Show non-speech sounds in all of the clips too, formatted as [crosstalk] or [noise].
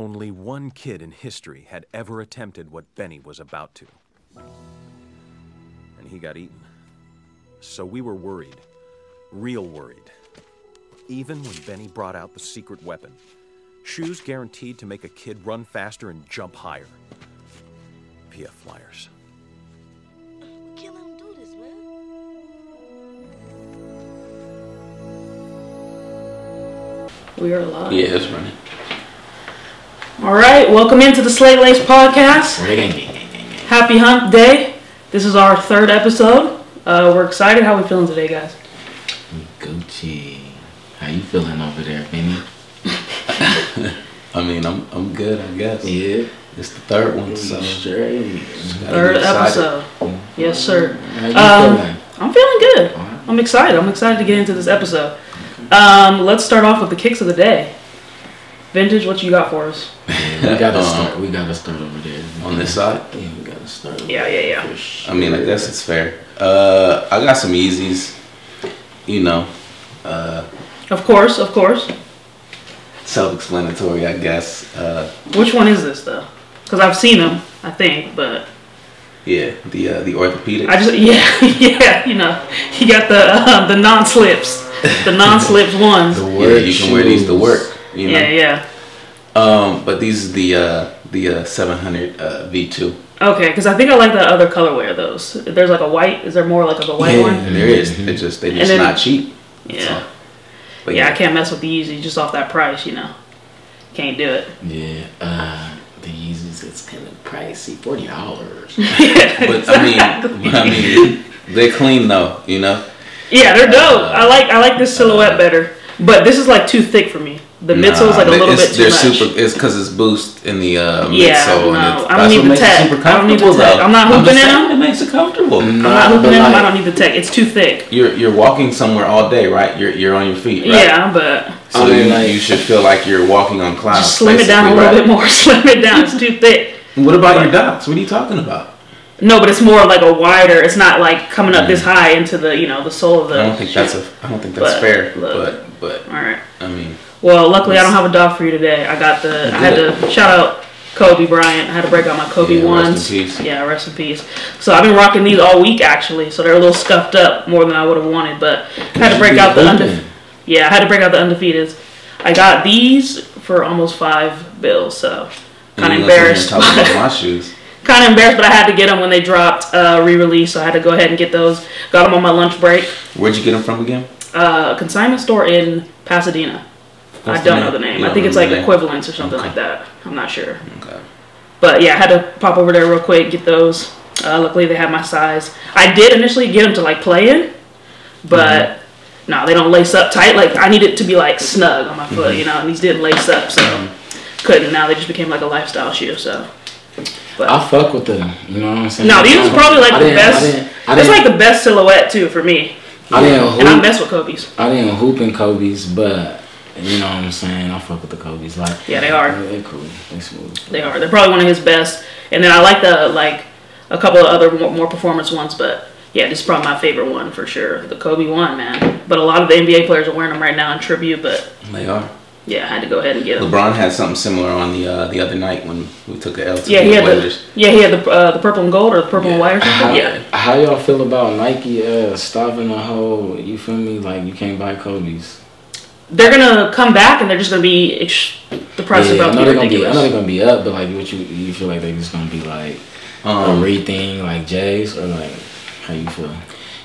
Only one kid in history had ever attempted what Benny was about to. And he got eaten. So we were worried. Real worried. Even when Benny brought out the secret weapon. Shoes guaranteed to make a kid run faster and jump higher. PF Flyers. We can't let him do this, man. We are live. Yeah, it's running. All right, welcome into the Slate Laced podcast. Happy Hump Day. This is our third episode. Uh, we're excited. How we feeling today, guys? Gucci. How you feeling over there, Benny? [laughs] I mean, I'm I'm good, I guess. Yeah. It's the third one, so Straight. gotta Third episode. Yes, sir. How you Um, feeling? I'm feeling good. I'm excited. I'm excited to get into this episode. Um, let's start off with the kicks of the day. Vintage, what you got for us? [laughs] We gotta Um, start. We gotta start over there. On this side? Yeah, we gotta start. over Yeah, yeah, yeah. there for I mean, I sure. guess it's fair. Uh, I got some Yeezys. You know, uh, Of course, of course. self-explanatory, I guess. Uh, Which one is this though? Because I've seen them, I think, but yeah, the uh, the orthopedic. I just [laughs] yeah, yeah. You know, you got the uh, the non slips, the non slips [laughs] ones. The yeah, you can wear these to work. You know. Yeah, yeah. Um, but these are the uh, the uh, 700 uh, V2. Okay, because I think I like that other colorway of those. There's like a white. Is there more like of a white Yeah. one? There is. They just they're just then- not cheap. Yeah. So, but yeah, I can't mess with the Yeezy just off that price. You know, can't do it. Yeah. Uh, the Yeezys, it's kind of pricey. Forty dollars. [laughs] But I mean, I mean, they're clean though. You know. Yeah, they're dope. Uh, I like I like this silhouette better, but this is like too thick for me. The midsole's like a Nah, little it's- bit too they're much. super. It's because it's boost in the uh, Yeah, midsole. no, and I don't need what the tech. super I don't need the comfortable, tech. though. I'm not just hooping in them. It makes it comfortable. I'm not hooping in them. I don't need the tech. It's too thick. You're you're walking somewhere all day, right? You're you're on your feet, right? Yeah, but So I mean, you, like- you should feel like you're walking on clouds. just slim it down a little right? bit more. [laughs] Slim it down. It's too thick. What about your dots? What are you talking about? No, but it's more like a wider. It's not like coming up this high into the you know the sole of the. Mm. I don't think that's a. I don't think that's But, fair. look. But but All right. I mean, Well, luckily I don't have a dog for you today. I got the. I had to shout out Kobe Bryant. I had to break out my Kobe Yeah, rest in ones. peace. Yeah, rest in peace. So I've been rocking these all week actually. So they're a little scuffed up more than I would have wanted, but I had to break out the unde- Yeah, I had to break out the undefeateds. I got these for almost five bills. So kind of embarrassed. sit here and Talk about my shoes. [laughs] kind of embarrassed, but I had to get them when they dropped uh, re-release. So I had to go ahead and get those. Got them on my lunch break. Where'd you get them from again? Uh, a consignment store in Pasadena. What's I don't know the name. You I think it's like equivalents or something Okay. like that. I'm not sure. Okay. But yeah, I had to pop over there real quick, get those. Uh, luckily, they had my size. I did initially get them to like play in, but Mm-hmm. no, they don't lace up tight. Like I need it to be like snug on my Mm-hmm. foot, you know, and these didn't lace up, so couldn't. Now they just became like a lifestyle shoe. So, but I fuck with them. You know what I'm saying? no, these are probably like I the didn't- I best. didn't, I It's didn't, like the best silhouette too for me, I didn't and I mess with Kobe's. I didn't hoop in Kobe's, but you know what I'm saying. I fuck with the Kobe's. Like Yeah, they are. They're cool. They smooth. They are. They're probably one of his best. And then I like the like a couple of other more, more performance ones, but yeah, this is probably my favorite one for sure. The Kobe one, man. But a lot of the NBA players are wearing them right now in tribute. But They are. yeah, I had to go ahead and get them. LeBron had something similar on the uh, the other night when we took a L to Yeah, the he had the Blazers. yeah he had the uh, the purple and gold or the purple and white or How, something. Yeah, how y'all feel about Nike uh, stopping the whole? You feel me? Like you can't buy Kobe's. They're gonna come back and they're just gonna be ex- the price yeah, about know to they're gonna be. I ridiculous. know they're gonna be up, but like, what you you feel like they're just gonna be like a Um, re thing, like Jay's, or like how you feel?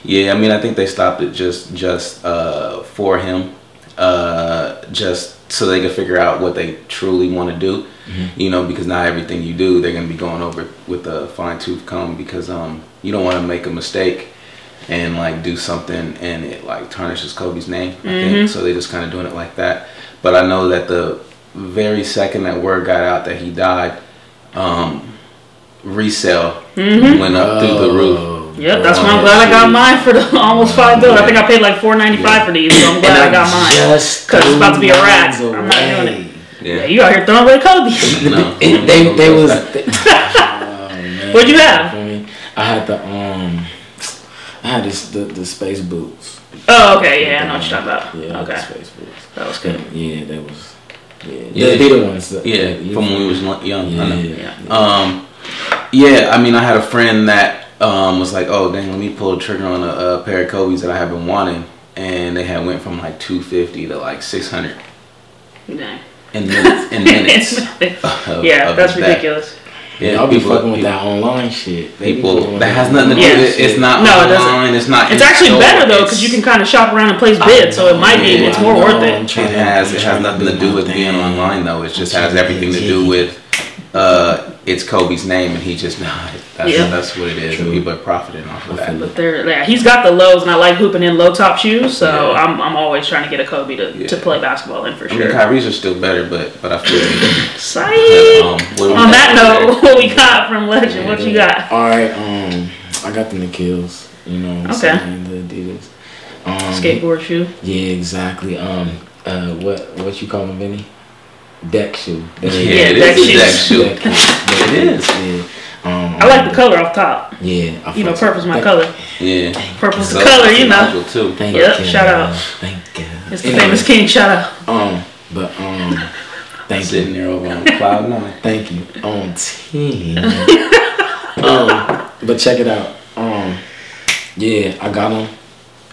yeah, I mean, I think they stopped it just just uh, for him, uh, just so they could figure out what they truly want to do. Mm-hmm. You know, because not everything you do, they're gonna be going over with a fine tooth comb because um, you don't want to make a mistake and like do something and it like tarnishes Kobe's name. I Mm-hmm. think so. They just kind of doing it like that. But I know that the very second that word got out that he died, um, resale went up through the roof. Oh, Yep, that's why I'm glad I got mine for the [laughs] almost five bills. I think I paid like four ninety five for these, so I'm glad I got mine. Just 'Cause it's about to be a two rack. miles I'm not doing away. Yeah, Yeah. you out here throwing away Kobe's. [laughs] No. [laughs] It, they they was. They, oh, man. What'd you have? I had the um, I had this the, the space boots. Oh, okay, yeah, I know what you're talking about. Yeah, I had the okay, space boots. that was good. Yeah, that was. Yeah, Yeah. they, they the ones. That, Yeah, you from when we was young. I know. Yeah. Um, yeah, I mean, I had a friend that um, was like, "Oh, dang, let me pull the trigger on a, a pair of Kobe's that I have been wanting," and they had went from like two fifty to like six hundred Nah. [laughs] in minutes. In minutes. [laughs] of- yeah, of that's that. ridiculous. Yeah, I'll be fucking with people- that online shit. They People that has nothing to do. Yeah. with it. It's not No, it doesn't. online. It's not. It's actually store, better though because you can kind of shop around and place bids, so it might be. It's I more know, worth it. It has. It has nothing to do do with being online though. It just has everything to do with. Uh, it's Kobe's name, and he just [laughs] that's, Yeah. that's what it is. And people are profiting off of that. But they're yeah, he's got the lows, and I like hooping in low top shoes, so Yeah. I'm, I'm always trying to get a Kobe to, Yeah. to play basketball in for I mean, sure. Kyrie's are still better, but but I feel you. Sight. Um, what do we On got that there? note, what we got from Legend? What you got? All right, um, I got the Nikhils. You know, what I'm Okay. saying, the Adidas. Um, Skateboard shoe. Yeah, exactly. Um, uh, what what you call them, Vinny? Deck shoe. That is- Yeah, it deck is a deck shoe. Deck shoe. It is. Yeah. Um, I like the color off top. Yeah, I You know, purple's my color. Yeah. Purple's the color, you know. Nigel, too. Thank Yep, you. shout out. Thank you. It's the Anyway, famous King. Shout out. Um, but um, [laughs] thank Sitting you. there over on cloud nine. Thank you. On team. [laughs] um, but check it out. Um, yeah, I got them.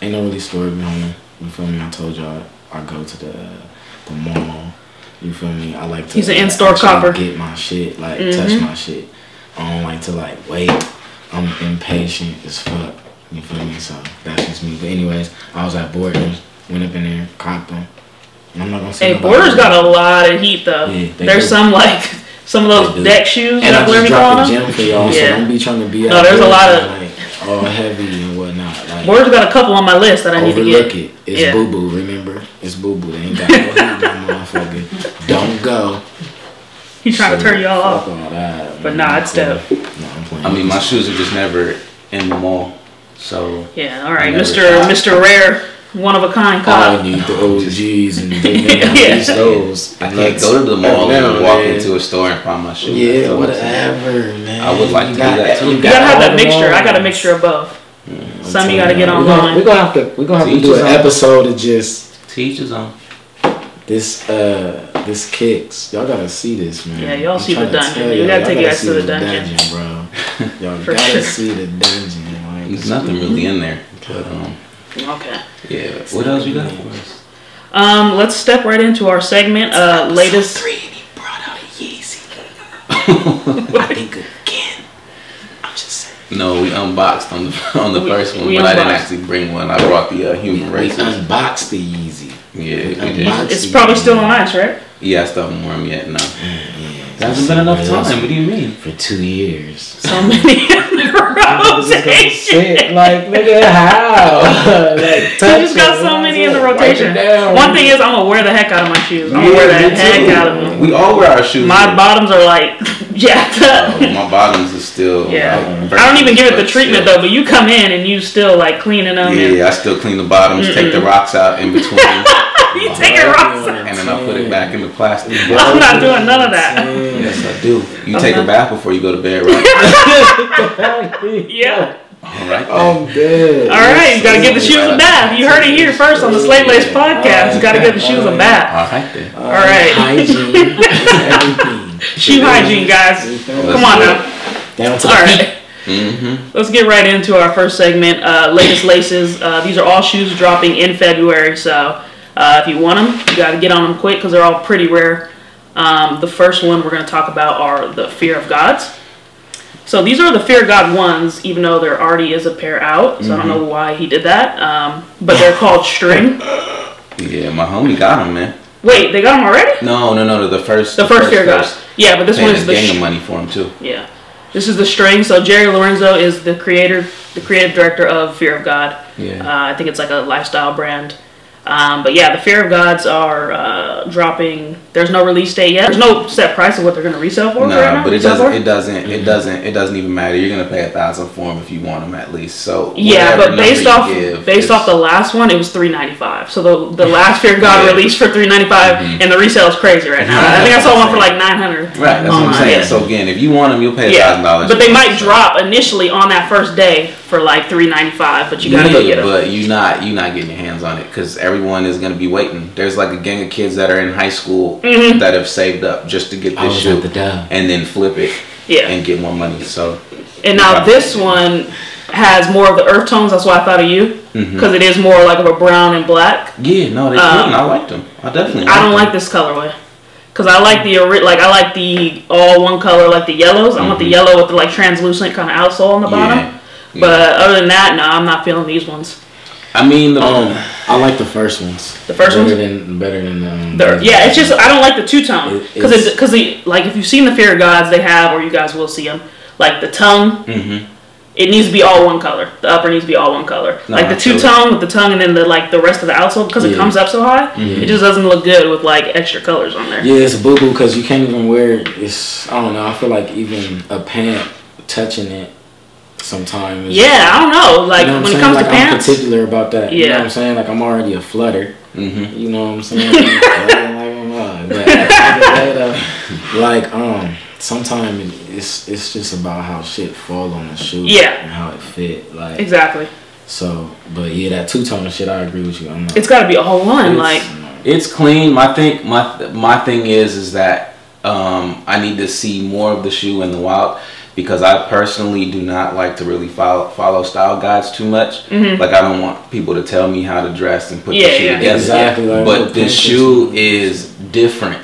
Ain't no really story behind them. You feel me? I told y'all I go to the the mall. You feel me? I like to. He's an uh, in-store copper. Get my shit, like Mhm. touch my shit. I don't like to like wait. I'm impatient as fuck. You feel me? So that's just me. But anyways, I was at Borders, went up in there, copped them. I'm not gonna say. Hey, Borders got a lot of heat though. Yeah, There's do. some like some of those deck shoes. And I just dropped them. gym for y'all, Yeah. so don't be trying to be No, there's a lot of- like all heavy and whatnot. Like Borders got a couple on my list that I need to get. overlook it. It's Yeah. boo boo. Remember, it's boo boo. They ain't got no heat, no [laughs] motherfucker. Don't go. He's trying to turn y'all off. all that, But nah, it's Cool. dope. No, I'm playing. I mean, my shoes are just never in the mall. So Yeah, all right, Mr. shop. Mr. Rare, one of a kind I cop. need the OGs and they [laughs] Yeah. yeah. those. I can't go to the mall and walk man. into a store and find my shoes. Yeah, That's I'm saying. whatever, man. I would like You to do that, too. you You gotta have that the mixture. I got a mixture of both. I'm Some you gotta get y'all. We're gonna, we're gonna have to. We're gonna have To to do an own. episode of just Teachers on. this. Uh, this kicks. Y'all gotta see this, man. Yeah, y'all I'm see the dungeon. tell We y'all, gotta take you guys see to the dungeon. bro. [laughs] Y'all gotta sure. see the dungeon. Like, There's nothing really in there. But um, Okay. yeah. What else you got for us? Um, let's step right into our segment. Uh, latest. three, and he brought out a Yeezy. [laughs] I think again. I'm just saying. No, we unboxed on the [laughs] on the We- first one, we but I didn't actually bring one. I brought the uh, human We races. unboxed the Yeezy. Yeah, we we unboxed It's probably Yeezy. still on ice, right? Yeah, I still haven't worn them yet. No, Yeah, there hasn't been enough time. What do you mean? For two years. So many [laughs] in the rotation. like, nigga, how? [laughs] like, You just got so many in the rotation. One thing is, I'm gonna wear the heck out of my shoes. I'm gonna wear the heck too. out of them. We all wear our shoes. My here. bottoms are like [laughs] jacked up. Uh, my bottoms are still. Yeah. uh, I don't even give it the treatment still. though, but you come in and you still like cleaning them. and Yeah, I still clean the bottoms, take the rocks out in between, you take rocks out. and then I put it back in the plastic. I'm not doing none of that. Yes, I do. You I'm take a bath before you go to bed, right? Yeah. All right. I'm dead. All right, you gotta give the shoes a bath. You heard it here first on the Slate Laced podcast. You gotta give the shoes a bath. All right then. All right. Hygiene. Everything. Shoe hygiene, guys. Come on now. Down to All right. Mm-hmm. Let's get right into our first segment. Uh, latest laces. Uh, these are all shoes dropping in February, so uh, if you want them, you got to get on them quick because they're all pretty rare. Um, the first one we're going to talk about are the Fear of Gods. So these are the Fear of God ones, even though there already is a pair out. So I don't know why he did that. Um, but they're called String. Yeah, my homie got them, man. Wait, they got them already? No, no, no. The first. The first Fear of Gods. Yeah, but this one is the gang sh- of money for him too. Yeah. This is the string. So Jerry Lorenzo is the creator, the creative director of Fear of God. Yeah. Uh, I think it's like a lifestyle brand. Um, but yeah, the Fear of Gods are uh, dropping. There's no release date yet. There's no set price of what they're going to resell for No, right now. but it doesn't. for? It doesn't. It doesn't. It doesn't even matter. You're gonna pay a thousand for them if you want them at least. So yeah, but based off give based off the last one, it was three ninety five. So the the [laughs] last Fear of God Yeah. released for three ninety and the resale is crazy right now. I think I saw one for like nine hundred. right. That's what I'm saying. Yeah. So again, if you want them, you'll pay a thousand dollars. but they might so- drop initially on that first day for like three ninety five. But you gotta go Yeah, get them. but you not you not getting your hands on it because everyone is gonna be waiting. There's like a gang of kids that are in high school Mm-hmm. that have saved up just to get this shoe the and then flip it Yeah. and get more money. So And now this one has more of the earth tones. That's why I thought of you Mm-hmm. because is more like of a brown and black. yeah, no, they Um, clean. I liked them. I definitely. I don't liked like this colorway because I like the ori- like I like the all one color like the yellows. I want the yellow with the like translucent kind of outsole on the bottom. Mm-hmm. Yeah. But other than that, no, I'm not feeling these ones. I mean, the, Um, I like the first ones. The first better ones? than better than um, The, yeah, it's just I don't like the two tone It- because it's- it, because like if you've seen the Fear of Gods, they have or you guys will see them like the tongue. Mhm. It needs to be all one color. The upper needs to be all one color. No, like the two tone with the tongue and then the like the rest of the outsole because it comes up so high. It just doesn't look good with like extra colors on there. Yeah, it's boo boo because you can't even wear it. It's I don't know. I feel like even a pant touching it sometimes. Yeah, I don't know. Like you know when it comes like, to I'm pants, particular about that. You know Yeah. what I'm saying? Like I'm already a flutter. Mhm. You know what I'm saying? Like, like, but at the end of the day, though, like um, sometimes it's it's just about how shit fall on the shoe. Yeah. And how it fit. Like exactly. so, but yeah, that two tone shit. I agree with you. I'm not. It's got to be all one. Like It's clean. My thing, my my thing is, is that um, I need to see more of the shoe in the wild because I personally do not like to really follow follow style guides too much. Like I don't want people to tell me how to dress and put Mm-hmm. Yeah, the shoe yeah. together. Exactly, like, but what this shoe is- is different.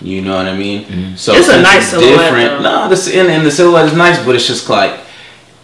You know what I mean? So It's a since nice silhouette, though. No, this and, and the silhouette is nice, but it's just like.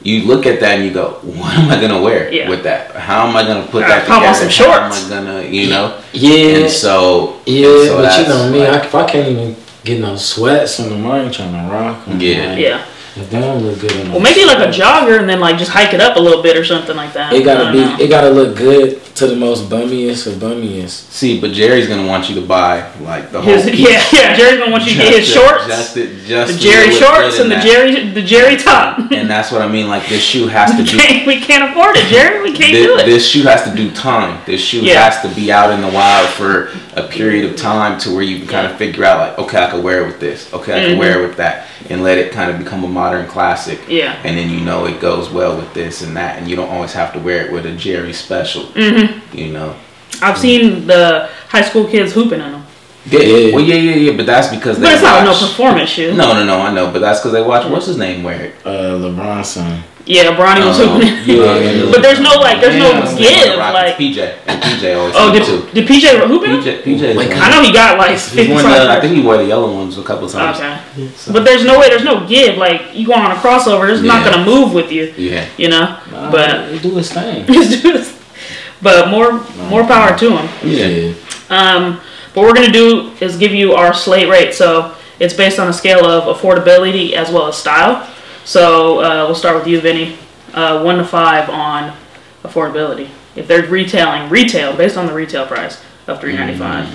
You look at that and you go, "What am I gonna wear Yeah. with that? How am I gonna put Uh, that together? on some How am. I gonna, you know?" Yeah. And so, Yeah, and so but you know me, like- I, if I can't even get no sweats on them, I ain't trying to rock 'em. Yeah. Like, yeah. If they don't look good in Well, maybe like a jogger and then like just hike it up a little bit or something like that. It gotta be. know. It gotta look good to the most bummiest of bummiest. See, but Jerry's gonna want you to buy like the whole. His, [laughs] yeah, yeah. Jerry's gonna want you to get his shorts, just to- just the Jerry shorts, and the that. Jerry, the Jerry top. [laughs] And that's what I mean. Like this shoe has to we, do. can't, we can't afford it, Jerry. We can't do it. this shoe has to do time. This shoe Yeah. has to be out in the wild for a period of time to where you can kind of figure out like, okay, I can wear it with this. Okay, I can mm-hmm. wear it with that, and let it kind of become a modern classic. Yeah. And then you know it goes well with this and that, and you don't always have to wear it with a Jerry special. Mm-hmm. You know. I've seen the high school kids hooping in them, Yeah, Yeah. Well, yeah, yeah, yeah. But that's because they but it's not no performance shoe. No, no, no. I know, but that's because they watch. What's his name? Wear it. Uh, LeBron's son. Yeah, Bronny was Um, hooping. in yeah. But there's no like, there's no give. Rockets, Like, PJ and PJ always. oh, hoop, did, too. did PJ hoop in them? PJ, PJ. Like. I know he got like He's 50 worn the, I think he wore the yellow ones a couple times. Okay. But there's no way, there's no give. Like, you go on a crossover, it's not gonna move with you, Yeah. you know? Nah, But, do his thing. [laughs] but more, more power to him. Yeah. Um, what we're gonna do is give you our slate rate. So it's based on a scale of affordability as well as style. So uh, we'll start with you, Vinny. Uh, one to five on affordability. If they're retailing retail based on the retail price of three ninety five.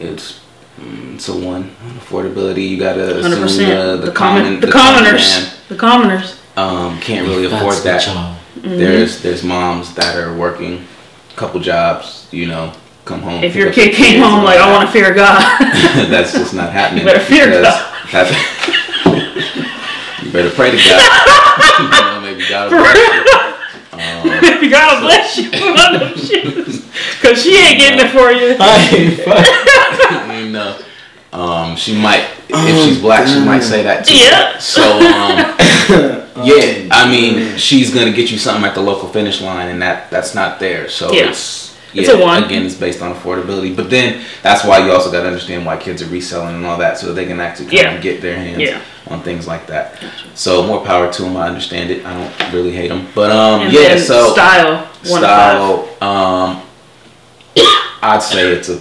It's mm, it's a one affordability. You gotta Hundred assume percent. the, The common, the, common commoners, man, the commoners. um can't really Facts afford with that. y'all. Mm-hmm. There's there's moms that are working a couple jobs. You know, come home. If your kid came home like, all I want to fear God, [laughs] that's just not [laughs] happening. better fear God. that's- [laughs] you better pray to God. [laughs] you know, maybe God will bless you. [laughs] if you God bless you put on them shoes, cause she ain't getting it for you. [laughs] you know, um, she might if she's black, she might say that too. Yeah. So, um, yeah, I mean, she's gonna get you something at the local finish line, and that that's not there. So Yeah. it's It's yeah, a one. Again, it's based on affordability, but then that's why you also got to understand why kids are reselling and all that, so they can actually kind Yeah. of get their hands Yeah. On things like that. So more power to them. I understand it. I don't really hate them, but um, And yeah. then So style one style, um, I'd say it's a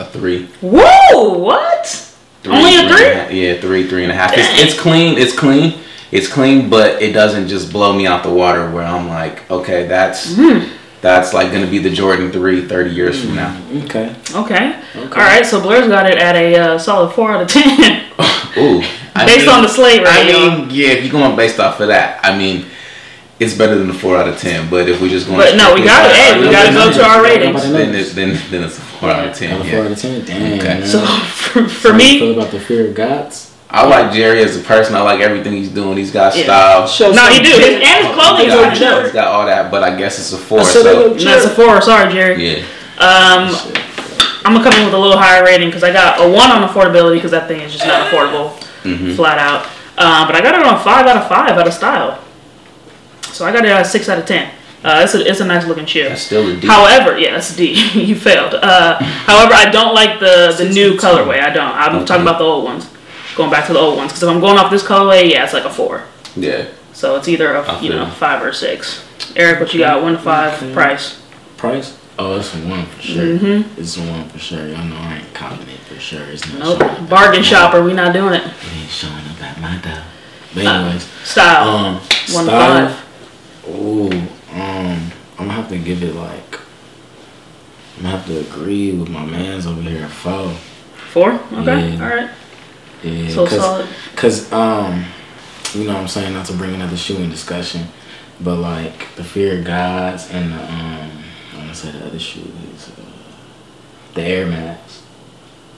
a three. Whoa, what? Three, Only a and three? half. Yeah, three, three and a half. It's, it's clean. It's clean. It's clean, but it doesn't just blow me out the water where I'm like, okay, that's Hmm. that's like gonna be the Jordan 3 30 years from now. Okay. Okay. All right. So Blair's got it at a uh, solid four out of ten, [laughs] Ooh. I based mean- on the slate I mean, yeah, if you're going based off of that, I mean, it's better than the four out of ten. But if we're just going, But no, we gotta- by hey, we gotta go to our Nobody ratings. Then it's then then it's a four out of ten. a four out of ten. Damn. Okay. So for, for How you feel me, about the fear of gods? I like Jerry as a person. I like everything he's doing. He's got Yeah. style. Show no, he do. His, and his clothing He's is got, pretty he's got all that, but I guess it's a four. I So they look And that's a four. Sorry, Jerry. yeah, Um, I'm gonna come in with a little higher rating because I got a one on affordability because that thing is just not affordable, flat out. Uh, but I got it on five out of five out of style. So I got it at six out of ten. Uh, it's a it's a nice looking shoe. That's still a D. However, yeah, that's a D. [laughs] you failed. Uh, however, I don't like the the new colorway. I don't. I'm Okay. talking about the old ones. Going back to the old ones because if I'm going off this colorway, yeah, it's like a four. Yeah. So it's either a I you know you. five or a six. Eric, what you got? One to five Okay. price. Price? Oh, it's a one for sure. Mm-hmm. It's a one for sure. Y'all know I ain't copping it for sure. It's not Nope. showing up at Bargain shopper. We not doing it. It ain't showing up at my door. But anyways, Style. um, one to style. five. Ooh, um, I'm gonna have to give it like. I'm gonna have to agree with my man's over here. Four. Four. Okay. Yeah. All right. Yeah, So cause, solid. Cause um, you know what I'm saying not to bring another shoe in discussion, but like the fear of gods and the um, I wanna say the other shoe is uh, the Air Max.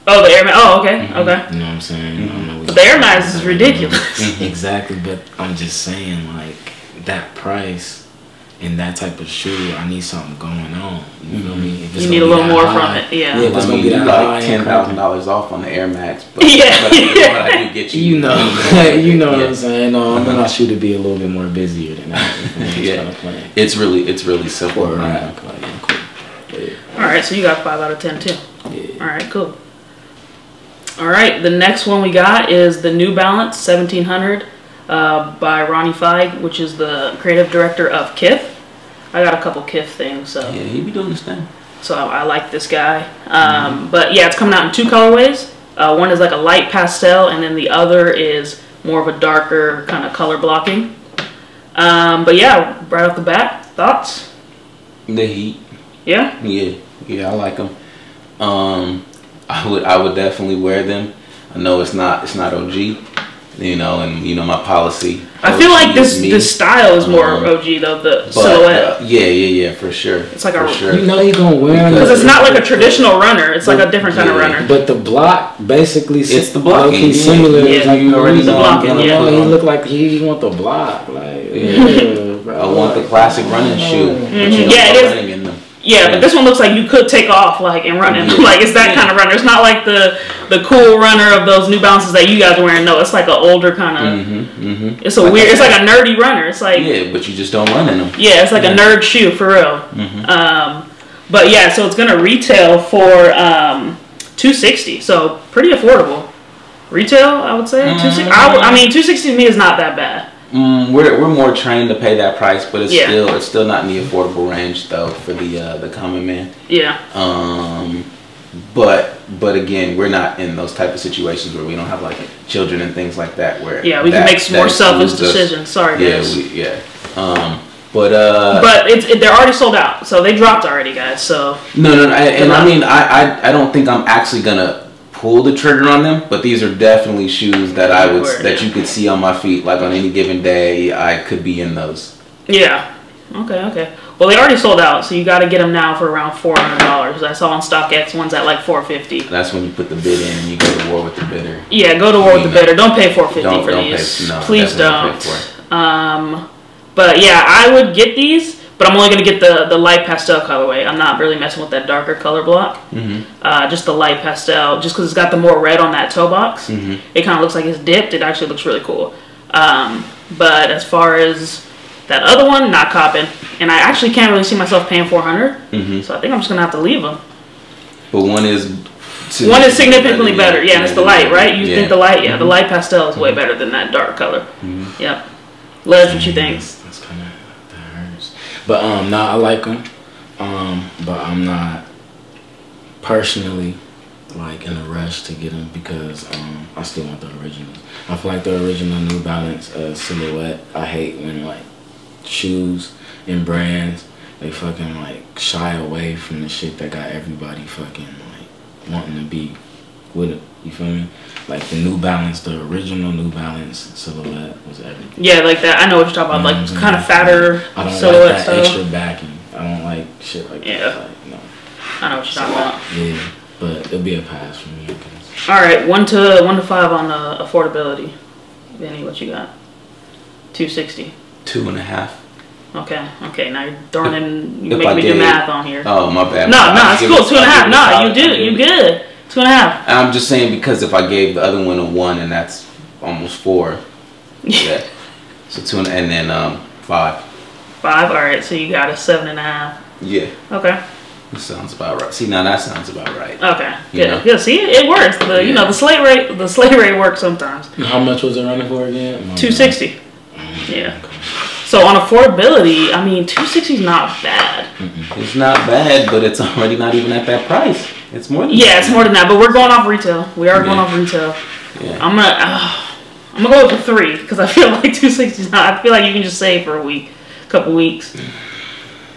Oh, the Air Max. Oh, okay. Mhm. Okay. You know what I'm saying? I don't know But the Air Max is ridiculous. [laughs] exactly, but I'm just saying like that price and that type of shoe, I need something going on. You feel me? If it's You need gonna a little more high- from it, yeah. Yeah, if it's I gonna be that like and ten crazy. thousand dollars off on the Air Max. But, Yeah. but, but I do get [laughs] you. You know, [laughs] you know what I'm saying. No, I'm gonna shoot to be a little bit more busier than that. You feel me? Just Yeah. It's really, it's really simple. Or man. rack, like, yeah, cool. Yeah, All right. So you got five out of ten too. yeah. All right. Cool. All right. The next one we got is the New Balance 1700 uh, by Ronnie Fieg, which is the creative director of Kith. I got a couple Kith things, so Yeah, he be doing this thing. so I, I like this guy. Um, But yeah, it's coming out in two colorways. Uh, one is like a light pastel, and then the other is more of a darker kind of color blocking. Um, but yeah, right off the bat, thoughts? The Heat. Yeah. Yeah, yeah, I like them. Um, I would, I would definitely wear them. I know it's not, it's not OG, you know, and you know my policy. I feel like this me. this style is more Um, OG though. The But, silhouette. uh, yeah, yeah, yeah, for sure. It's like for a- sure. You know you're gonna wear them. Because it's not like a traditional runner. It's like a different kind of runner. But the block basically It's the blocking, yeah. similar. Yeah, It's like you already the know blocking, blocking. yeah. He look like he want the block. Like yeah. I want the classic running shoe. but you Mhm. know, Yeah, it I'm is. Running in them. Yeah, Yeah. but this one looks like you could take off like and run it. Yeah. [laughs] like it's that kind of runner. It's not like the the cool runner of those New Balances that you guys are wearing. No, it's like an older kind of. Mm-hmm, mm-hmm. It's a weird. It's like a nerdy runner. It's like yeah, Yeah, but you just don't run in them. Yeah, it's like a nerd shoe for real. Mhm. Um, but yeah, so it's gonna retail for um, two sixty. So pretty affordable. Retail, I would say two sixty. I, I mean, two sixty to me is not that bad. Mm, we're, we're more trained to pay that price, but it's Yeah. still it's still not in the affordable range though for the uh, the common man. Yeah, Um, but but again, we're not in those type of situations where we don't have like children and things like that. Where yeah, we that- can make some more selfish decisions. Sorry, Yeah, guys. we, yeah. Um, but uh, but it's it, they're already sold out, so they dropped already, guys. So no, no, no I, and I mean, I, I I don't think I'm actually gonna pull the trigger on them, but these are definitely shoes that I would that you could see on my feet. Like on any given day, I could be in those. Yeah. Okay, okay. Well, they already sold out, so you got to get them now for around four hundred dollars. I saw on StockX ones at like four fifty. That's when you put the bid in and you go to war with the bidder. Yeah, go to war with the bidder. Don't pay four fifty for don't pay- these. no, Please don't Um, but yeah, I would get these, but I'm only gonna get the the light pastel colorway. I'm not really messing with that darker color block. Mm-hmm. Uh, just the light pastel, just because it's got the more red on that toe box. Mm-hmm. It kind of looks like it's dipped. It actually looks really cool. Um, but as far as that other one, not copping. And I actually can't really see myself paying 400 Mm-hmm. So I think I'm just gonna have to leave them. But one is One is significantly better. Yeah, and it's the light, right? You Yeah. think the light? Yeah, the light pastel is way better than that dark color. Mhm. Yep. Les, what you think? That's, kind of. But um, nah, I like them. Um, but I'm not personally like in a rush to get them because um, I still want the originals. I feel like the original New Balance uh, silhouette. I hate when like shoes and brands they fucking like shy away from the shit that got everybody fucking like wanting to be with it. You feel me? Like the New Balance, the original New Balance silhouette was everything. Yeah, like that. I know what you're talking about. Like Mhm. kind of fatter I don't silhouette like that style. extra backing. I don't like shit like Yeah. that. Like, no. I know what you're talking about. Yeah, but it'll be a pass for me, I guess. All right, one to one to five on uh, affordability. Vinny, what you got? Two sixty. two and a half. Okay, okay. Now you're throwing in, you make I me do math on here. Oh my bad. no, no, just it's cool. it- Two and a I half. give it No, you I did. You good. Two and a half. I'm just saying because if I gave the other one a one and that's almost four. [laughs] yeah. So two and, and then um five. Five. All right. So you got a seven and a half. Yeah. Okay. That sounds about right. See now that sounds about right. Okay. Good. Yeah. Good. See, it works. The you know the slate rate. The slate rate works sometimes. How much was it running for again? Two sixty. Yeah. So on affordability, I mean, two sixty is not bad. It's not bad, but it's already not even at that price. It's more than Yeah, it's more than that, but we're going off retail. We are going off retail. Yeah. I'm gonna, uh, I'm gonna go with the three because I feel [laughs] like two sixty is not. I feel like you can just save for a week, couple weeks.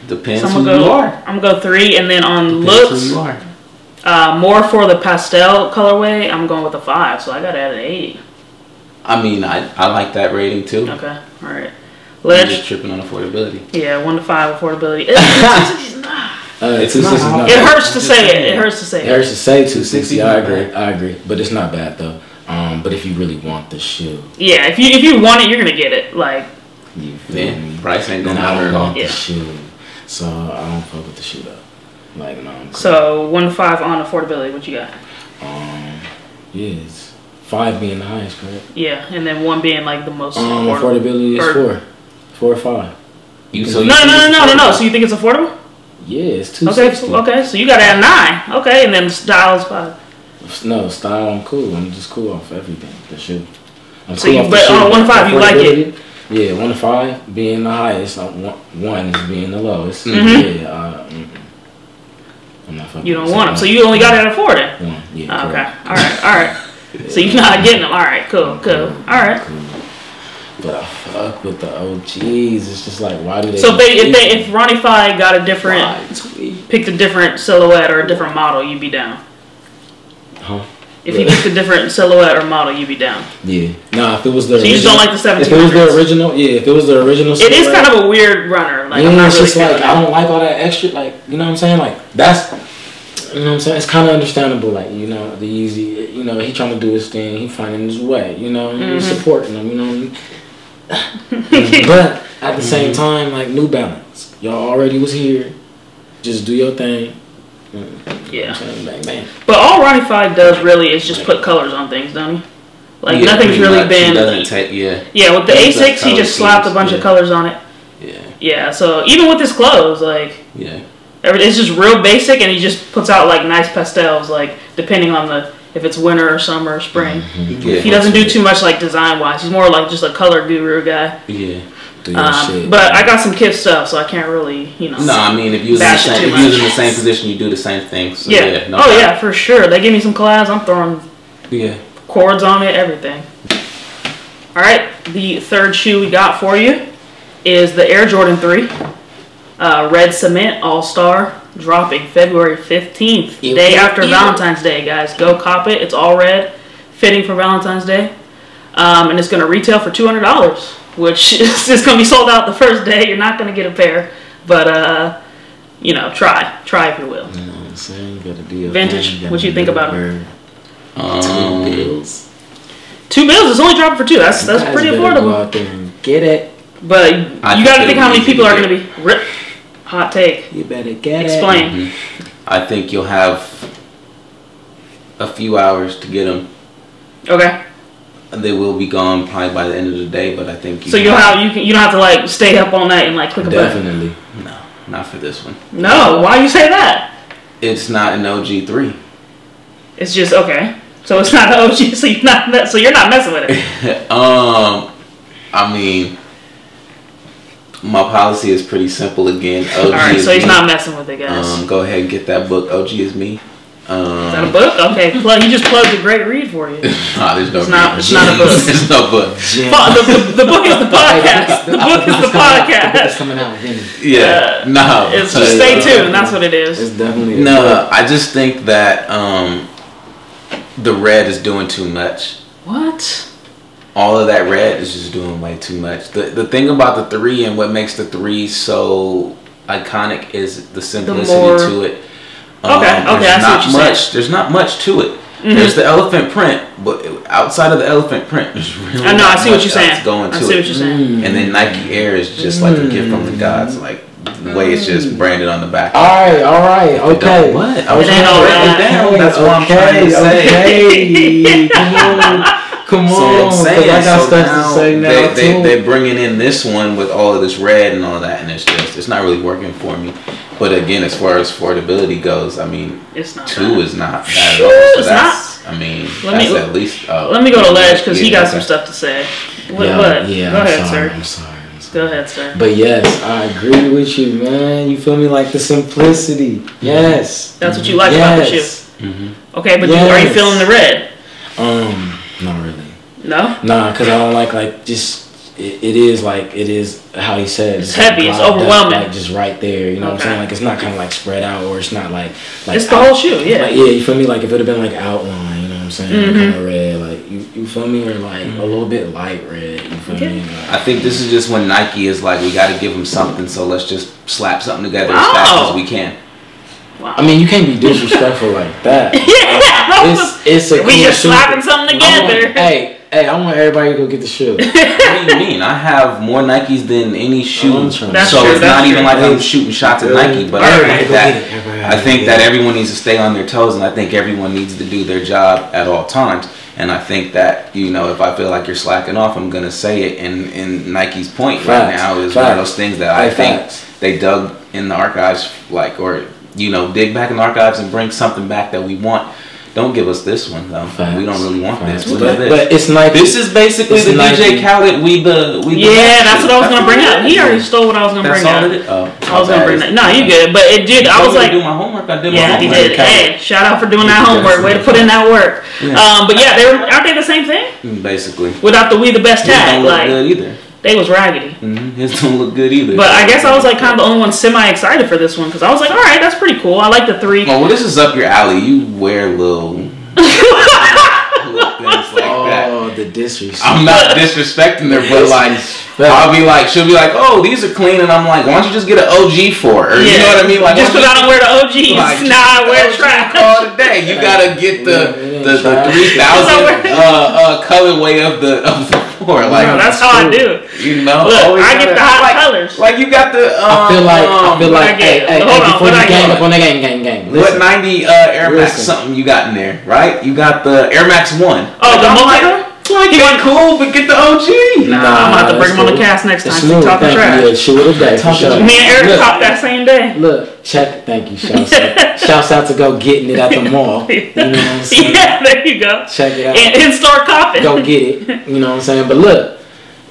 Depends So I'm who gonna you go. are. I'm gonna go three, and then on Depends looks, who you are. uh, more for the pastel colorway. I'm going with a five, so I got to add an eight. I mean, I, I like that rating too. Okay, all right. I'm Let's just tripping on affordability. yeah, one to five affordability. [laughs] It, 260 is not- Uh, It's two not not it hurts to say it. It hurts to say It it. hurts to say two sixty. I agree. I agree, but it's not bad though. Um, but if you really want the shoe, Yeah, if you if you want it, you're gonna get it. Like you feel Yeah, me? price ain't gonna I matter don't at all. want Yeah. the shoe, so I don't fuck with the shoe though. Like no. I'm cool. so, one to five on affordability. What you got? um, yes, five being the highest, correct? Yeah, and then one being like the most Um, affordable. affordability is Or- four, four or five. You, so No, you no, think no, no, no, no. So you think it's affordable? Yeah, it's two Okay, sixty. okay. So you got to add nine. Okay, and then style is five. No style, I'm cool. I'm just cool off everything. The shoe. I'm So you- off but on one to five, you like it? Yeah, one to five being the highest. uh, One, one is being the lowest. Mhm. Yeah, uh. I'm not fucking. You don't want them, so you only got it at four then. one. Yeah. Oh, okay, all right, all right. So you're not getting them. All right, cool, cool. All right. Cool. But I fuck with the OGs. It's just like, why do they? So if they if they if Ronnie Fieg got a different Why picked a different silhouette or a different model, you'd be down. Huh? If he picked a different silhouette or model, you'd be down. Yeah. Nah, if it was the So you just don't like the If it was the original, yeah. If it was the original, It is kind of a weird runner. Like yeah, it's just like I don't like all that extra. Like you know what I'm saying? Like that's you know what I'm saying. It's kind of understandable. Like you know the easy. You know he trying to do his thing. He finding his way. You know he's Mm-hmm. supporting him. You know. But [laughs] at the same time, like New Balance, y'all already was here. Just do your thing. Mm. Yeah. Bang bang bang. But all Ronnie Fieg does really is just put colors on things, don't he? Like Yeah, nothing's really much. Been. doesn't take yeah yeah, with the He A6, he just slapped a schemes, bunch of colors on it. yeah Yeah, so even with his clothes, like yeah. every- it's just real basic, and he just puts out like nice pastels, like depending on the if it's winter or summer or spring. yeah. He doesn't do too much like design wise. He's more like just a color guru guy. Yeah. Do your Um, shit. but I got some kid stuff, so I can't really, you know. No, I mean if you was in the same if you was in the same position, you do the same thing. So, yeah. yeah. no oh doubt. yeah, for sure. They give me some collabs. I'm throwing Yeah. cords on it, everything. All right, the third shoe we got for you is the Air Jordan 3 uh, Red Cement All Star, dropping February 15th, Ew, day ew, after ew. Valentine's Day, guys. Go cop it. It's all red, fitting for Valentine's Day. Um, and it's going to retail for $200, which [laughs] is, is going to be sold out the first day. You're not going to get a pair, but, uh, you know, try. Try if you will. You know what I'm saying? You gotta do Vintage, thing, you what you think about it? bird. Two Um, bills. Two bills, it's only dropping for two. That's, that's pretty better Go affordable. out there and get it. But you got to think think how many people are going to to be rip. Hot take. You better get it. Explain. I think you'll have a few hours to get them. Okay. They will be gone probably by the end of the day, but I think you So you'll have you can you don't have to like stay up all night and like click a button. Definitely. no, not for this one. No, why you say that? It's not an OG three. It's just okay. So it's not an OG. [laughs] So you're not so you're not messing with it. [laughs] um, I mean, my policy is pretty simple again. OG All right. is So he's me. not messing with it, guys. Um, go ahead and get that book. OG is me. Um, is that a book? Okay. Plug. He just plugged a great read for you. [laughs] Nah, there's no. It's not- it's not a book. [laughs] there's no book. Fu- the, the, the book is the [laughs] podcast. The book is the podcast. It's podcast. coming out. Vinny. Yeah. Uh, no. It's just stay Yeah. tuned. That's what it is. It's definitely a No, book. I just think that um, the red is doing too much. What? All of that red is just doing way too much. The the thing about the three and what makes the three so iconic is the simplicity more- to it. Okay, um, okay, I there's see what not you're saying. much. There's not much to it. Mm-hmm. There's the elephant print, but outside of the elephant print, there's really I know. I not see what you're saying. else going to I see it. what you're saying. Mm. And then Nike Air is just like a gift from the mm. gods, like the way it's just mm. branded on the back. All right, all right, It okay. What? I was It ain't trying all to write that. down. That's what I'm trying to say. Okay, [laughs] come on, come So on. I'm 'cause saying, I got so stuff now to say now they, they, too. they're bringing in this one with all of this red and all that, and it's just it's not really working for me. But again, as far as affordability goes, I mean, It's not. two bad. is not bad at all. So it's that's, I mean, Let that's me- at least. Uh, Let me go to Ledge because he yeah, got some stuff to say. What? yeah, what? yeah, Go I'm ahead, sorry, sir. I'm sorry. I'm sorry. Go ahead, sir. But yes, I agree with you, man. You feel me? Like the simplicity. Yes. That's what you like about the shoe. yes. Okay, but you, are you feeling the red? Um, not really. No. Nah, cause I don't like like just it, it is like it is how he said It's heavy, it's globbed up, overwhelming. like just right there. You know what I'm saying? Like it's not kind of like spread out or it's not like like It's the out- whole shoe, yeah. Like, yeah, you feel me? Like if it had been like outline, you know what I'm saying? Mhm. Kind of red, like you, you feel me? Or like a little bit light red. You feel Okay. me? I think this is just when Nike is like, we got to give them something, so let's just slap something together as fast as we can. Wow. I mean, you can't be disrespectful like that. [laughs] yeah. It's it's a we cool just shoe. slapping something I want- together. hey, hey, I want everybody to go get the shoe. [laughs] what do you mean? I have more Nikes than any shoe, I'm trying to- That's so true, it's not even like I'm shooting shots at Nike. But I think that get it. Everybody I think that everyone needs to stay on their toes, and I think everyone needs to do their job at all times. And I think that you know, if I feel like you're slacking off, I'm gonna say it. And, and Nike's point right now is one of those things that I think they dug in the archives, like or you know, dig back in the archives and bring something back that we want. Don't give us this one though. Facts. We don't really want Facts. this. But, this. but it's Nike. This is basically It's the Nike. DJ Khaled. We the we. The Yeah, that's what I was gonna bring up. He already stole what I was gonna That's bring all up. it. Oh, I was gonna bring that. No, you good, but it did. I was like, do my homework. I did my yeah, he homework. did. Hey, shout out for doing that homework. Way to put in that work. Yeah. Um, but yeah, they were aren't they the same thing Basically, without the we the best tag? don't look Like good either. They was raggedy. hmm His don't look good either. But I guess I was like kind of the only one semi excited for this one because I was like, all right, that's pretty cool. I like the three. Well, well, this is up your alley. You wear little [laughs] the disrespect. I'm not disrespecting her, but like, I'll be like, she'll be like, oh, these are clean, and I'm like, why don't you just get an OG for her? Or, You know what I mean? Like, just because I don't don't wear the OGs, Like, [laughs] nah, I wear OG trash. Call today. You gotta get the the, the three [laughs] thousand uh, uh, colorway of the of the four. Like No, that's how I do. it. you know. Look, I get the hot like, colors. Like you got the. Um, I feel like I feel um, like I hey, hey, hold hey, on, before what you I gang get? up on the game, game, gang. What 90 uh, Air Max something you got in there, right? You got the Air Max 1. Oh, Like, the I'm multi- like, like, yeah, cool, but get the OG. Nah, I'm gonna have to bring that's him on the cast next It's time. smooth. Keep talking Thank trash. you. Yeah, shoot of the day for sure. Me and Eric Look, talked that same day. Look, check. Thank you. Shouts out. [laughs] Shouts out to go getting it at the mall. [laughs] You know what I'm saying? yeah, there you go. Check it out. And in store copping. go get it. You know what I'm saying? But look,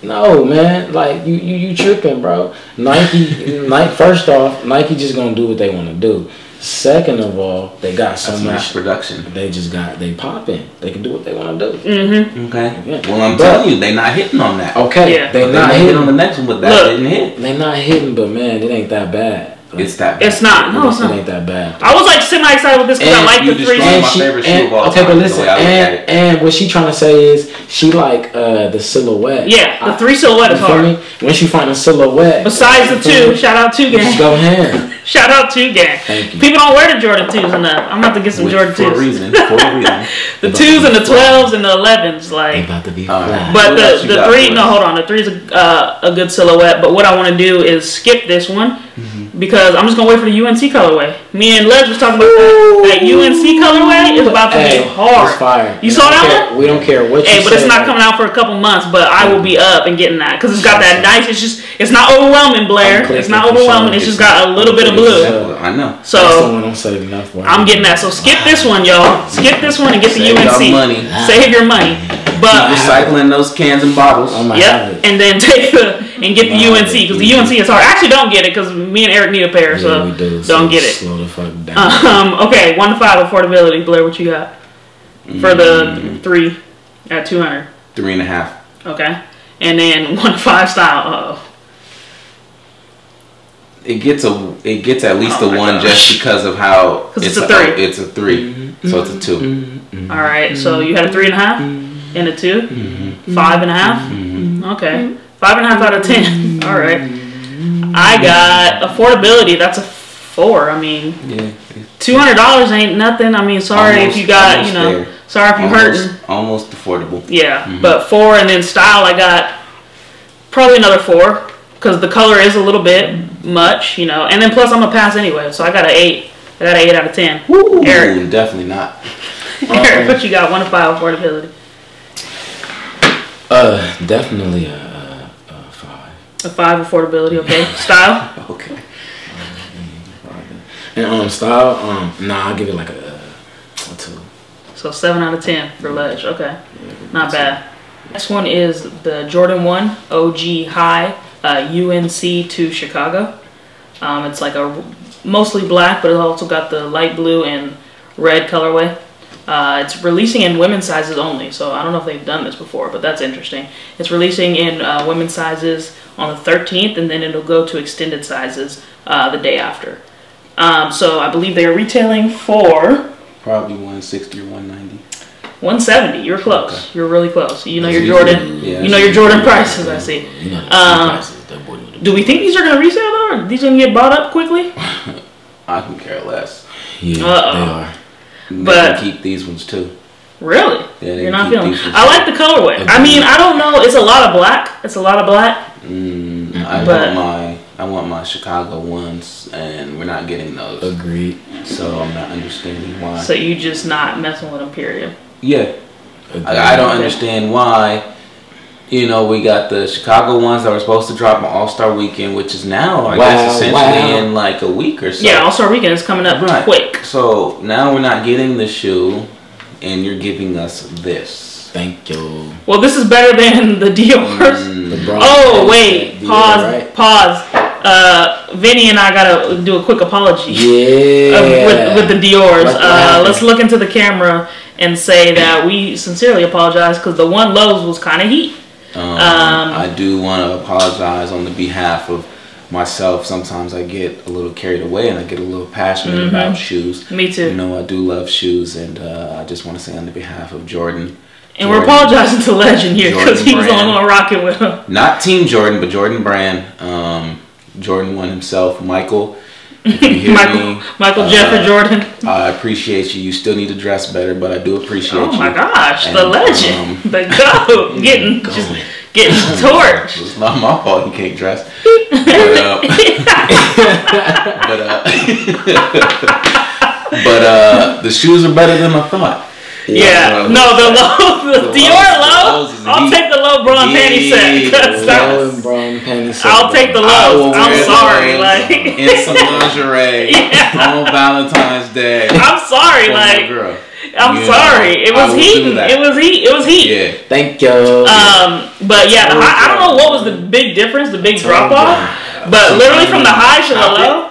no man, like you you you tripping, bro. Nike, [laughs] Nike. First off, Nike just gonna do what they want to do. Second of all, they got so That's much. production. They just got they popping. They can do what they want to do. Mm-hmm. Okay. Yeah. Well, I'm But- telling you, they not hitting on that. Okay, Yeah. they They not not hitting hitting. on the next one, but that Look. didn't hit. They not hitting, but man, it ain't that bad. Like, It's that. Bad. It's not. No, it's it not. ain't that bad. I was like semi excited with this because I like the three. destroyed And my she, favorite shoe and, of all okay, time, but listen, way I look at and, and what she trying to say is she like uh the silhouette. Yeah, the three silhouette You is hard. me? When she find a silhouette. Besides the two, shout out two Just gang. go ham. [laughs] Shout out two gang. Thank you. People don't wear the Jordan twos enough. I'm about to get some With- Jordan for a twos. reason. [laughs] For a reason. The twos and the twelves and the elevens, like. about to be flat. But What the, the three, no, hold on. The three's a, uh, a good silhouette. But what I want to do is skip this one Mm-hmm. Because I'm just gonna wait for the UNC colorway. Me and Les was talking about that. That UNC colorway is about to Hey, be hard. It's fire. You We saw that care- We don't care what you Hey, but it's say. not coming out for a couple months. But I will be up and getting that because it's got that nice. It's just it's not overwhelming, Blair. It's not overwhelming. It's just got a little bit of blue. I know. So I'm saving up for. I'm getting that. So skip this one, y'all. Skip this one and get the Save UNC. money. Save your money. But Recycling those cans and bottles. I might have Yep, it. and then [laughs] take the and get the UNC because the. UNC is hard. Actually, don't get it because me and Eric need a pair, Yeah, so do. don't so get it. Slow the fuck down. Um, okay, one to five affordability. Blair, what you got for the three at two hundred? Three and a half. Okay, and then [laughs] one to five style. Uh It gets a. It gets at least Oh a one gosh. just because of how it's a three. it's a three, so it's a two. oh. All right, so you had a three and a half and a 2 mm-hmm. five and a half. Mm-hmm. Okay, five and a half out of ten. [laughs] All right, I got affordability. That's a four. I mean, Yeah. two hundred dollars ain't nothing. I mean, sorry Almost- if you got you know there. Sorry if you hurting. almost, affordable. Yeah, mm-hmm. but four, and then style, I got probably another four because the color is a little bit much, you know. And then plus I'm a pass anyway, so I got an eight. I got an eight out of ten. Ooh, Eric, definitely not. [laughs] Eric, um, what you got? One to five affordability. Uh, definitely a, a, a five. A five affordability, [laughs] okay. Style, Okay. And um, style, um, nah, I'll give it like a, a two. so seven out of ten for Ledge. Okay, not bad. Next one is the Jordan One OG High uh, UNC to Chicago. Um, it's like a mostly black, but it also got the light blue and red colorway. Uh, it's releasing in women's sizes only, so I don't know if they've done this before, but that's interesting. It's releasing in uh, women's sizes on the 13th, and then it'll go to extended sizes uh, the day after. Um, so I believe they are retailing for Probably 160 or 190. 170. You're close. Okay. You're really close. You know your Jordan. yeah, you know your Jordan usually- prices. I see. You know, Um, prices, that boy with the- Do we think these are gonna resell though? Or are these gonna get bought up quickly? [laughs] I can care less. Yeah, Uh-oh. they are. They But- can keep these ones too. Really? Yeah, they You're not keep feeling. these ones. I like the colorway. I mean, I don't know. It's a lot of black. It's a lot of black. Mm, I But- want my I want my Chicago ones, and we're not getting those. Agreed. So I'm not understanding why. So you just not messing with them. Period. yeah, Agreed. I, I don't understand why. You know, we got the Chicago ones that were supposed to drop on All Star Weekend, which is now, I Wow, guess, essentially wow. in like a week or so. Yeah. All Star Weekend is coming up Right. quick. So now we're not getting the shoe, and you're giving us this. Thank you. Well, this is better than [laughs] the Dior's. Mm, LeBron Oh wait, said, "Yeah, pause, right?" pause. Uh, Vinny and I gotta do a quick apology. Yeah. of- with, with the Dior's. What- what Uh, let's look into the camera and say that we sincerely apologize because the one Lowe's was kind of heat. Um, Um, I do want to apologize on the behalf of myself. Sometimes I get a little carried away and I get a little passionate Mm-hmm. about shoes. Me too. You know, I do love shoes, and uh, I just want to say on the behalf of Jordan. and we're apologizing to Legend here because Jordan he was the Brand. only one rocking with him. Not Team Jordan, but Jordan Brand. Um, Jordan one himself, Michael. If you hear Michael, me, Michael uh, Jeffrey Jordan. I appreciate you. You still need to dress better, but I do appreciate Oh you. Oh my gosh, the legend, um, the goat, [laughs] getting just getting [laughs] torched. It's not my fault he can't dress. [laughs] But, uh, but, uh, but uh, the shoes are better than I thought. Yeah, no, the low, the, the Dior low. the I'll take the low brawn panty set. Yeah, because the [laughs] Low and brown panty set, I'll take the I will lows. wear [laughs] I'm sorry, lows like in some lingerie on Valentine's Day. I'm sorry, like girl. I'm You sorry. know, It was will do heating. that. It was heat. It was heat. Yeah. Thank you. Um, but yeah, the high, I don't know what was the big difference, the big drop off, but literally from the high to the low,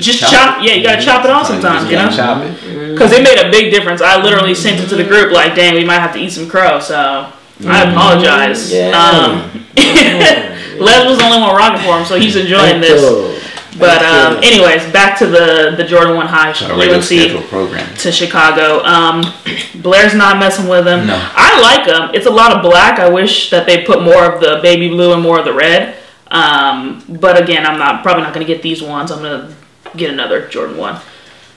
just chop. Yeah, you gotta chop it off sometimes, you know, Chop it. because it made a big difference. I literally sent it to the group like, "Dang, we might have to eat some crow." So I apologize. Yeah. Um, [laughs] Les was the only one rocking for him, so he's enjoying this. But um, anyways, back to the the Jordan One High UNC program. to Chicago. Um, Blair's not messing with him. No. I like them. It's a lot of black. I wish that they put more of the baby blue and more of the red. Um, but again, I'm not probably not gonna get these ones. I'm gonna get another Jordan one.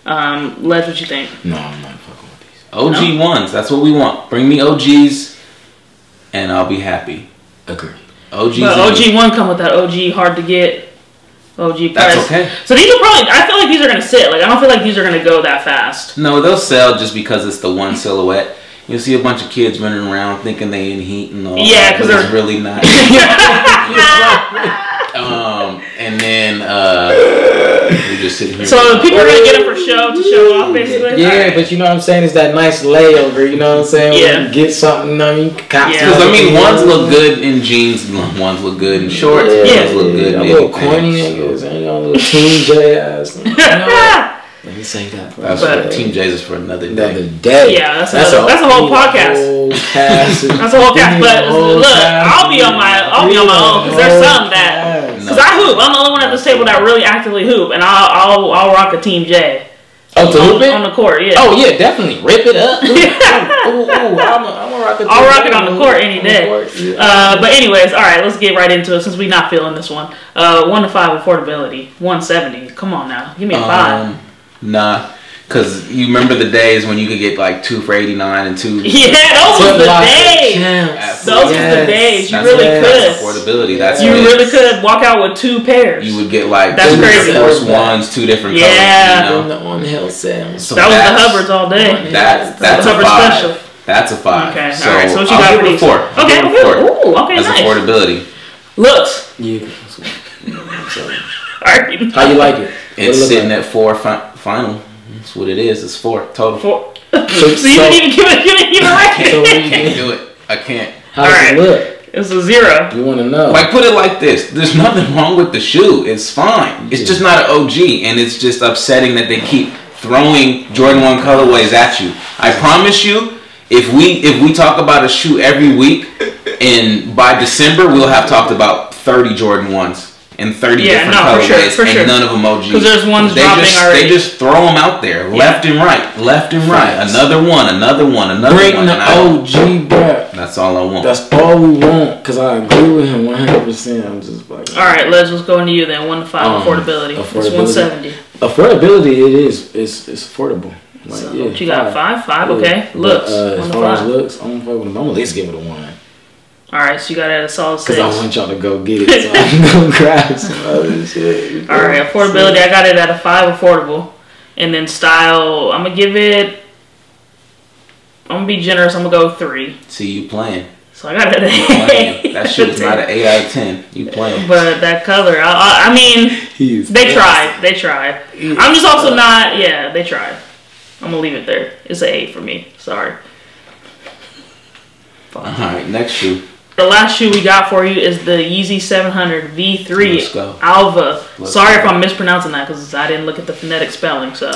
Um, Les, what you think? No, I'm not fucking with these. OG ones. That's what we want. Bring me OGs, and I'll be happy. Agree. OGs. But and- OG one come with that OG hard to get. OG price. That's okay. So these are probably. I feel like these are gonna sit. Like I don't feel like these are gonna go that fast. No, they'll sell just because it's the one silhouette. You'll see a bunch of kids running around thinking they in heat and all. Yeah, that, 'cause but it's they're- really not. [laughs] [laughs] um, and then uh, we just sitting here. So people are gonna get them for show to show off, basically. Yeah, but you know what I'm saying? It's that nice layover, you know what I'm saying? Yeah. When you get something, you know, you can cop Yeah. Because I mean, ones look good in jeans, ones look good in shorts, and Yeah. ones look good in A little anything. corny niggas, ain't no little Team J ass. [laughs] You know? Let me say that. For That's But- what Team J's is for another Another day. day. Yeah, that's another- that's a whole podcast. whole. [laughs] That's a whole cast. But Whole look, cast. I'll be on my I'll be on my own because there's some that Because I hoop. I'm the only one at this table that really actively hoop, and I'll I'll, I'll rock a Team J Oh, to hoop on, it? on the court. Yeah. Oh yeah, definitely. Rip it up. [laughs] ooh, ooh, ooh, I'm a, I'm a rock it. I'll rock it on the court any day. court, yeah. Uh, but anyways, all right, let's get right into it since we're not feeling this one. Uh, one to five affordability, one seventy. Come on now, give me a five. Um, nah, Cause you remember the days when you could get like two for eighty nine and two. [laughs] Yeah, those was Foot the days. champs. Those was the days. You That's really what- could. That's affordability. That's You it really could walk out with two pairs. You would get like That's two crazy. different Force ones, two different Yeah. colors. You On know? the on Hell Sam. So that was the that's- Hubbards all day. That that's a Hubbard five. special. That's a five. Okay, So, all right. So what you I'll got give for it a these? four. I'll Okay, give it a okay. four. Ooh, okay, That's nice. affordability. Looks. Yeah. [laughs] All right. how you like it? It's sitting at four final. That's what it is. It's four total. Four. So, [laughs] So you didn't even give it. You didn't even rank So it. what I you can't do it. I can't. How does Alright. it look? It's a zero. You want to know? Like put it like this: There's nothing wrong with the shoe. It's fine. It's just not an OG, and it's just upsetting that they keep throwing Jordan One colorways at you. I promise you, if we if we talk about a shoe every week, and by December we'll have talked about 30 Jordan ones and 30 Yeah, different no, for colorways, sure, for and sure. none of them OG. 'Cause there's ones they dropping just, already. They just throw them out there, left and right, left and right. Facts. Another one, another one, another Bring one. the and I don't- OG back. That's all I want. That's all we want. Cause I agree with him 100. percent I'm just like. All right, Les, let's go into you then. One to five Um, affordability. It's affordability. one seventy. Affordability, it is. It's it's affordable. Like, So yeah, what you got five, five. Okay, But, looks uh, one as to far as looks, I'm gonna fuck with him. I'm gonna at least give it a one. All right, so you got it at a solid Cause. I want y'all to go get it, [laughs] so I can go [laughs] grab some other shit. All right, affordability. I got it at a five affordable, and then style. I'm gonna give it. I'm gonna be generous. I'm gonna go three. See you playing. So I got it at You an eight. That shit is not an eight out of ten. You playing? But that color, I, I, I mean, [laughs] they tried. They tried. I'm just also not. Yeah, they tried. I'm gonna leave it there. It's an eight for me. Sorry. All right, next shoe. The last shoe we got for you is the Yeezy 700 V3 Let's go. Alvah. Let's Sorry go. if I'm mispronouncing that because I didn't look at the phonetic spelling. So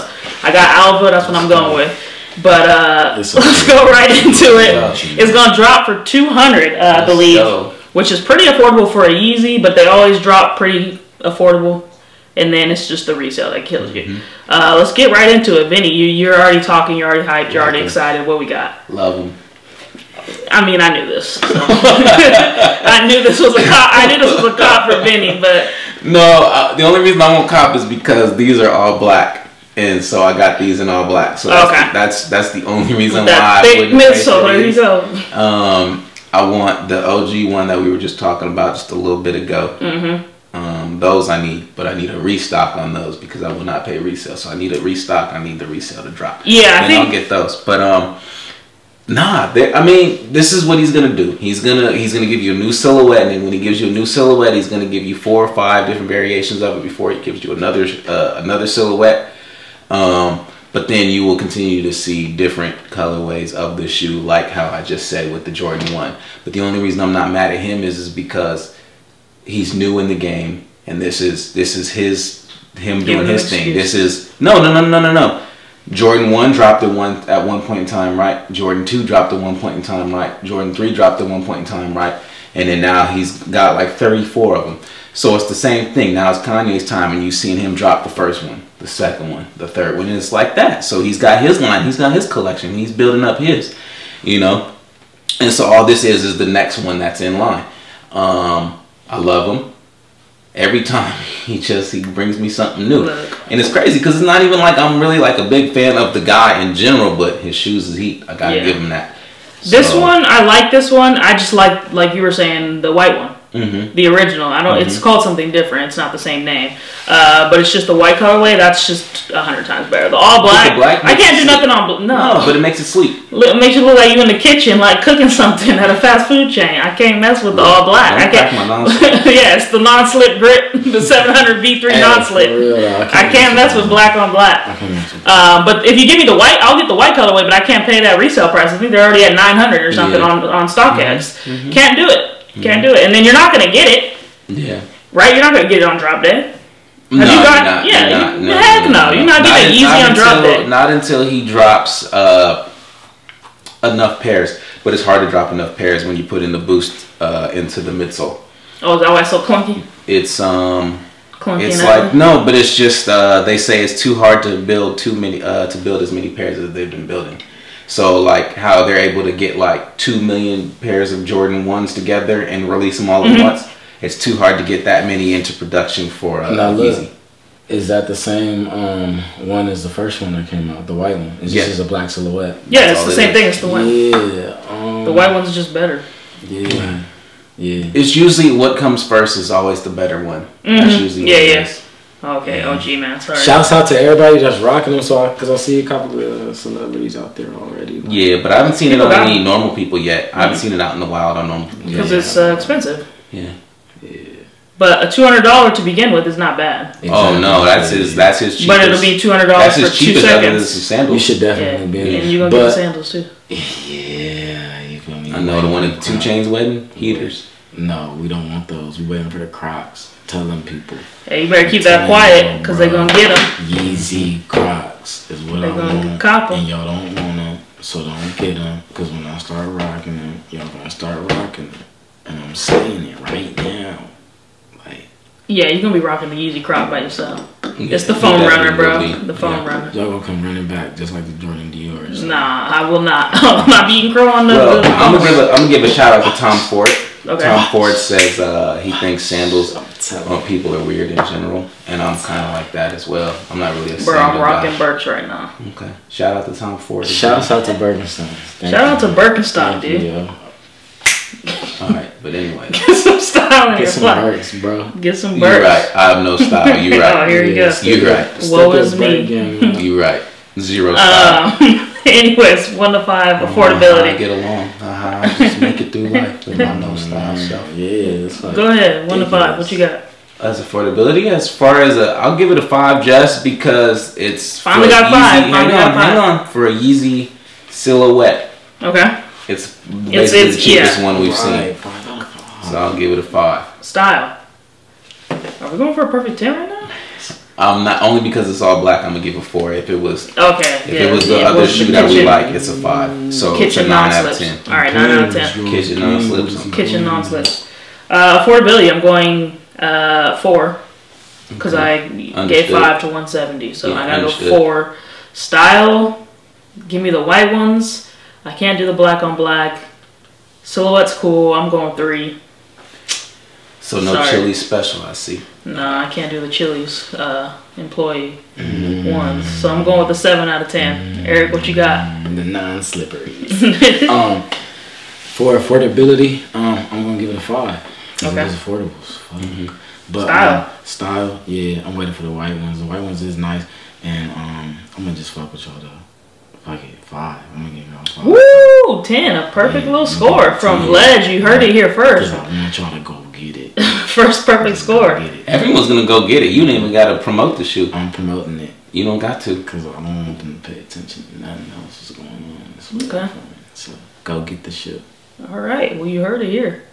I got Alvah. That's what I'm going with. But uh, [laughs] let's go right into it. It's gonna drop for 200, uh, I believe, go. which is pretty affordable for a Yeezy. But they always drop pretty affordable. And then it's just the resale that kills Mm-hmm. you. Uh, let's get right into it, Vinny. You you're already talking. You're already hyped. You're already excited. What we got? Love them. I mean, I knew this. so. [laughs] I knew this was a cop. I knew this was a cop for Vinny, but No, uh, the only reason I won't cop is because these are all black, and so I got these in all black. So that's Okay. that's, that's the only reason that why I wouldn't pay for. There you go. Um, I want the OG one that we were just talking about just a little bit ago. Mm-hmm. Um, those I need, but I need a restock on those because I will not pay resale. So I need a restock. I need the resale to drop. Yeah, I and I'll get those. But um, nah. I mean, this is what he's gonna do. He's gonna he's gonna give you a new silhouette, and when he gives you a new silhouette, he's gonna give you four or five different variations of it before he gives you another uh, another silhouette. Um, but then you will continue to see different colorways of the shoe, like how I just said with the Jordan One. But the only reason I'm not mad at him is is because he's new in the game, and this is this is his him doing his thing. This is no no no no no no. Jordan one dropped at one at one point in time, right? Jordan two dropped at one point in time, right? Jordan three dropped at one point in time, right? And then now he's got like 34 of them. So it's the same thing. Now it's Kanye's time, and you've seen him drop the first one, the second one, the third one. And it's like that. So he's got his line, he's got his collection, he's building up his, you know. And so all this is is the next one that's in line. Um, I love him. Every time [laughs] he just he brings me something new, Look. and it's crazy because it's not even like I'm really like a big fan of the guy in general, but his shoes is heat. I gotta Yeah. give him that. this So, one I like. This one I just like, like you were saying, the white one, mhm. the original. I don't. It's called something different. It's not the same name, uh, but it's just the white colorway. That's just a hundred times better. The all black. black I can't do sleek. nothing on. bl- No, No, but it makes it sleep. It makes you look like you in the kitchen, like cooking [laughs] something at a fast food chain. I can't mess with the all black. I Don't can't. [laughs] yeah, it's the non-slip grip, [laughs] the 700 V3 Hey, non-slip. real, though, I can't mess with black on black. I can't Um, but if you give me the white, I'll get the white colorway, but I can't pay that resale price. I think they're already at 900 or something Yeah. Mm-hmm. on, on StockX. Can't do it. Can't do it. And then you're not going to get it, Yeah. right? You're not going to get it on drop day. No, you got- not, yeah, not, you- heck no, you're not getting un- easy on drop until, day. Not until he drops uh, enough pairs. But it's hard to drop enough pairs when you put in the boost uh, into the midsole. Oh, is that why it's so clunky? It's um, Clunky it's like no, but it's just uh, they say it's too hard to build too many uh, to build as many pairs as they've been building. So like how they're able to get like two million pairs of Jordan ones together and release them all Mm-hmm. at once. It's too hard to get that many into production for uh, Now look, Yeezy. Is that the same um, one as the first one that came out? The white one. It's Yeah. just a black silhouette. Yeah, That's it's the it same is. thing as the one. Yeah. Um, The white one's just better. Yeah. Yeah. It's usually what comes first is always the better one. That's usually Mm-hmm. Yeah, what it yeah. is. Okay, Yeah. OG man, sorry. Shouts out to everybody that's rocking them. So, because I, see a couple of uh, celebrities out there already. like- Yeah, but I haven't seen it on any it. normal people yet. I haven't seen it out in the wild on normal people. Because Yeah. it's uh, expensive. Yeah. yeah. But a two hundred dollar to begin with is not bad. Oh no, that's his. That's his cheapest. But it'll be two hundred dollars That's for his two cheapest other than seconds. some You sandals. should Yeah, definitely be. and you gonna get the sandals too. Yeah, you feel me? I know the one at 2 Chainz wedding heaters. No, we don't want those. We're waiting for the Crocs. Tell them people. Hey, you better keep that quiet because they're gonna get them. Yeezy Crocs is what They I gonna want. cop 'em. And y'all don't want them, so don't get them. Because when I start rocking them, y'all gonna start rocking them. And I'm saying it right now. Like, Yeah, you're gonna be rocking the Yeezy crop by yourself. Yeah, It's the phone foam definitely runner, bro. be. The foam yeah, runner. Y'all gonna come running back just like the Jordan Dior's. Nah, I will not. [laughs] I'm not beating crow on the. Well, [laughs] I'm gonna give a, I'm gonna give a shout out to Tom Ford. Okay. Tom Ford says uh, he thinks sandals on people are weird in general, and I'm kind of like that as well. I'm not really a Bro, I'm rocking guy. Birch right now. Okay, shout out to Tom Ford. Shouts out to Birkenstock. Thank Shout out to Birkenstock, Thank you, dude. yo. All right, but anyway, [laughs] Get some style in Get some flight. Birks, bro. Get some you're right. I have no style. You're right. [laughs] Oh, right. here you go. You're right. step Woe is me. game. You're right. Zero style. Um, [laughs] [laughs] anyways, one to five I affordability. get along. Uh-huh. I just make it through life with my no style self. Yeah, it's like Go ahead, one to five. What you got? As affordability, as far as a, I'll give it a five just because it's Finally got five, Yeezy- finally hang got on, hang on, for a Yeezy silhouette. Okay, It's basically it's- the cheapest yeah. one we've Right, seen, five out of five. so I'll give it a five. style. Are we going for a perfect ten right now? Um, not only because it's all black, I'm gonna give a four. If it was, Okay. if yeah, it was the yeah, other what's shoe the that we like, it's a five. So it's a Kitchen nine non out of ten. All right, nine out of ten. Kitchen non-slips. Kitchen non slips. Uh, affordability. I'm going uh, four because I gave five to 170, so Yeah, I gotta understood. go four. Style. Give me the white ones. I can't do the black on black. Silhouette's cool. I'm going three. So no Sorry. chili special, I see. No, I can't do the Chili's uh, employee Mm-hmm. ones. So I'm going with the seven out of 10. Eric, what you got? The non-slippery. [laughs] um, for affordability, um, I'm gonna give it a five. Okay. It was affordable. as. Mm-hmm. But Style. um, style, yeah. I'm waiting for the white ones. The white ones is nice, and um, I'm gonna just fuck with y'all though. Fuck it, five. I'm gonna give y'all five. Woo! 10. A perfect Yeah, little score from yeah. Ledge. You heard it here first. I want y'all to go get it. [laughs] First perfect score. Everyone's gonna go get it. You don't even gotta promote the shoe. I'm promoting it You don't got to. because I don't want them to pay attention to nothing else that's going on. It's Okay. So go get the shit. All right. Well, you heard it here.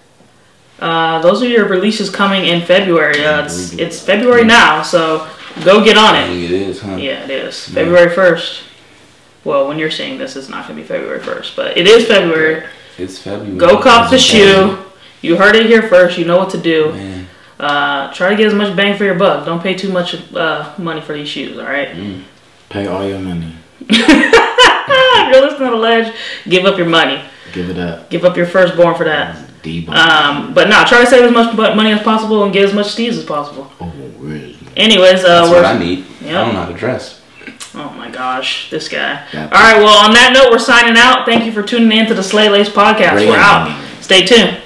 Uh, those are your releases coming in February. Uh, it's, it's February now, so go get on it. it is, huh? Yeah, it is. February 1st. Well, when you're seeing this, it's not going to be February 1st, but it is February. It's February. Go cop the It's shoe. You heard it here first. You know what to do. Man, Uh, try to get as much bang for your buck. Don't pay too much uh, money for these shoes, all right? Pay all your money. you're listening to Ledge, give up your money. Give it up. Give up your firstborn for that. Um, but nah, try to save as much money as possible and get as much steez as possible. Oh, really? Anyways, uh, that's what I need. Yeah. I don't know how to dress. oh my gosh, this guy. Yeah. All right, well, on that note, we're signing out. Thank you for tuning in to the Slate Laced podcast. We're out. Stay tuned.